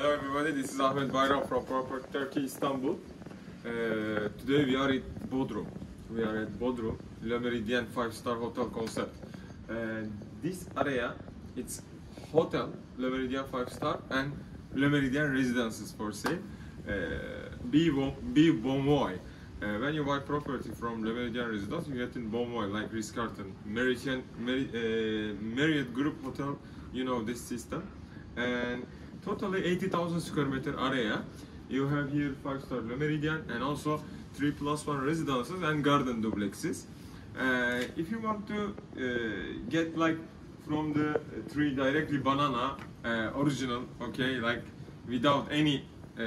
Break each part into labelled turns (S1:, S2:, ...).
S1: Hello everybody, this is Ahmet Bayram from Property Turkey, Istanbul. Uh, today we are at Bodrum. We are at Bodrum, Le Méridien 5-star hotel concept. This area, it's hotel, Le Méridien 5-star and Le Méridien residences for sale. Uh, B, Bo- B Bonvoy. Uh, when you buy property from Le Méridien residence, you get in Bonvoy like Ritz-Carlton, Méridien, Meri- uh, Marriott Group Hotel, you know this system. And totally 80,000 square meter area. You have here 5 star Le Méridien and also 3 plus 1 residences and garden duplexes. Uh, if you want to uh, get like from the tree directly banana uh, original, okay, like without any uh,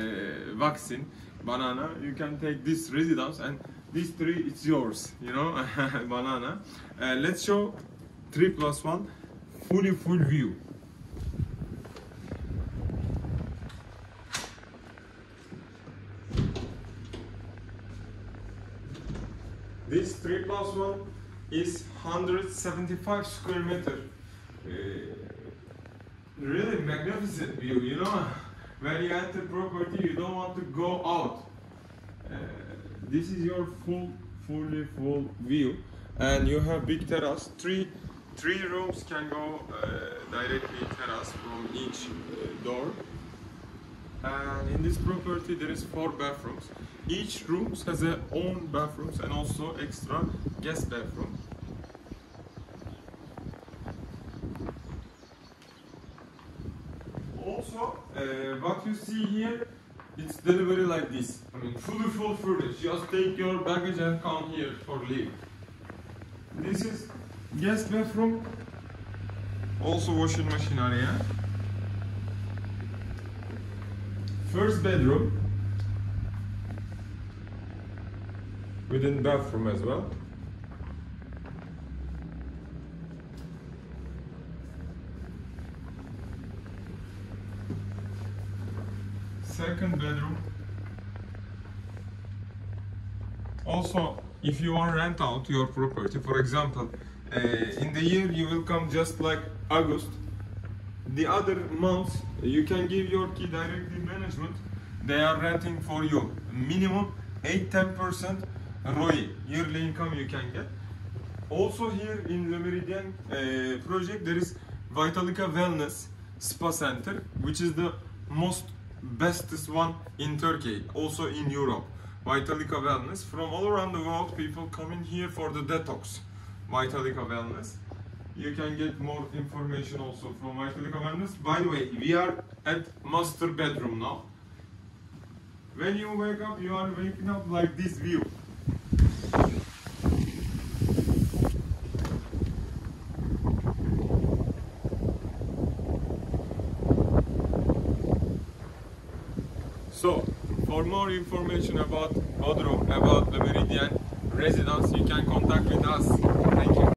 S1: vaccine banana, you can take this residence and this tree it's yours, you know, banana. Uh, let's show 3 plus 1 fully full view. This 3 plus 1 is 175 square meter. Uh, really magnificent view, you know. When you enter property, you don't want to go out. Uh, this is your full, fully full view, and you have big terrace. Three, three rooms can go uh, directly terrace from each uh, door. And in this property, there is four bathrooms. Each room has their own bathrooms and also extra guest bathroom. Also, uh, what you see here, it's delivery like this. I mean, fully full furnished. Just take your baggage and come here for leave. This is guest bathroom. Also washing machine area. First bedroom. Within bathroom as well. Second bedroom. Also, if you want to rent out your property, for example, uh, in the year you will come just like August. The other months you can give your key directly management. They are renting for you minimum 8-10% ROI yearly income you can get. Also here in Le Méridien uh, project there is Vitalica Wellness Spa Center, which is the most bestest one in Turkey, also in Europe. Vitalica Wellness. From all around the world, people come in here for the detox. Vitalica Wellness. You can get more information also from Vitalica Wellness. By the way, we are at master bedroom now. When you wake up, you are waking up like this view. So, for more information about Bodrum, about the Méridien residence, you can contact with us. Thank you.